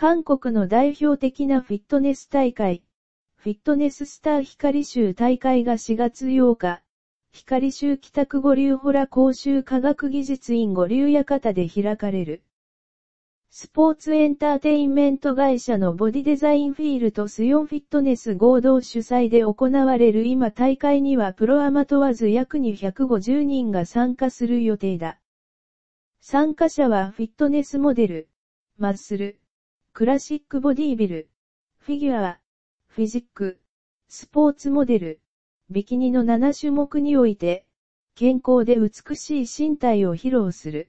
韓国の代表的なフィットネス大会、フィットネススター光州大会が4月8日、光州北区五流ホラ公衆科学技術院五流館で開かれる。スポーツエンターテインメント会社のボディデザインフィールとスヨンフィットネス合同主催で行われる今大会にはプロアマ問わず約250人が参加する予定だ。参加者はフィットネスモデル、マッスル、クラシックボディービル、フィギュア、フィジック、スポーツモデル、ビキニの7種目において、健康で美しい身体を披露する。